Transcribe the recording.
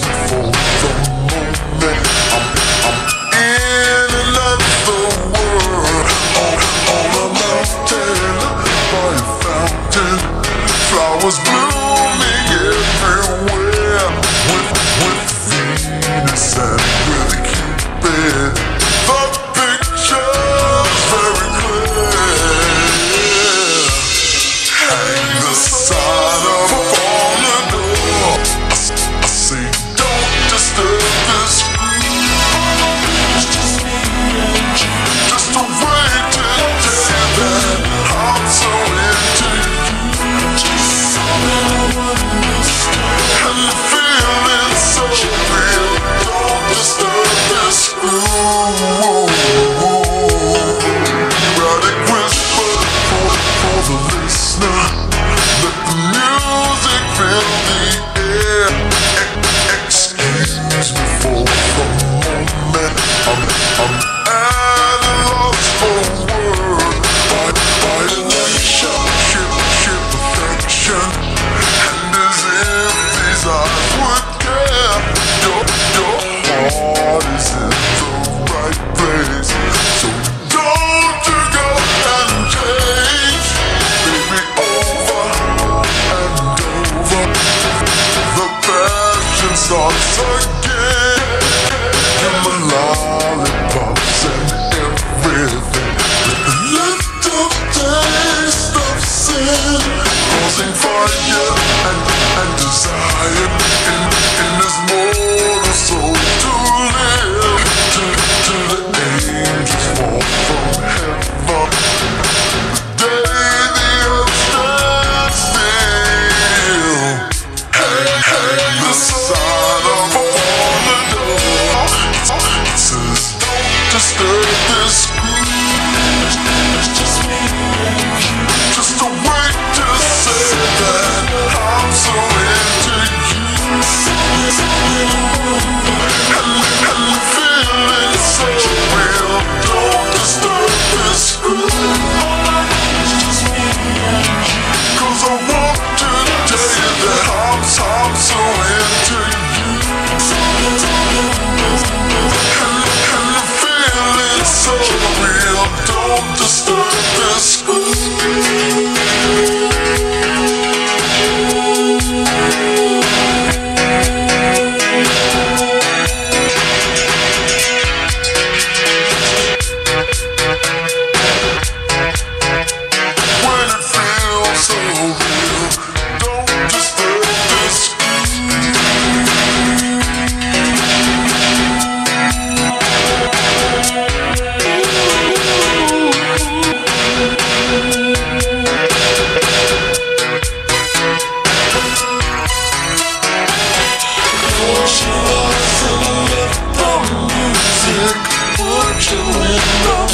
with building and, and desire in, in this mortal soul to live the angels fall from heaven. The day the earth stands still. The sign the door. Says, don't disturb this groove. to